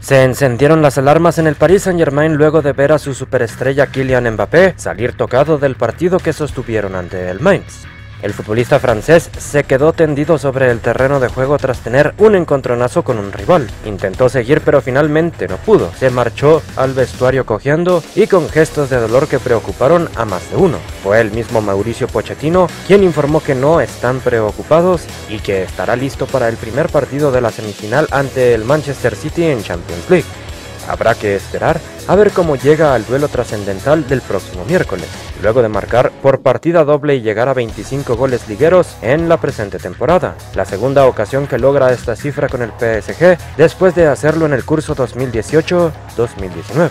Se encendieron las alarmas en el Paris Saint-Germain luego de ver a su superestrella Kylian Mbappé salir tocado del partido que sostuvieron ante el Mainz. El futbolista francés se quedó tendido sobre el terreno de juego tras tener un encontronazo con un rival. Intentó seguir pero finalmente no pudo. Se marchó al vestuario cojeando y con gestos de dolor que preocuparon a más de uno. Fue el mismo Mauricio Pochettino quien informó que no están preocupados y que estará listo para el primer partido de la semifinal ante el Manchester City en Champions League. Habrá que esperar a ver cómo llega al duelo trascendental del próximo miércoles, luego de marcar por partida doble y llegar a 25 goles ligueros en la presente temporada, la segunda ocasión que logra esta cifra con el PSG después de hacerlo en el curso 2018-2019.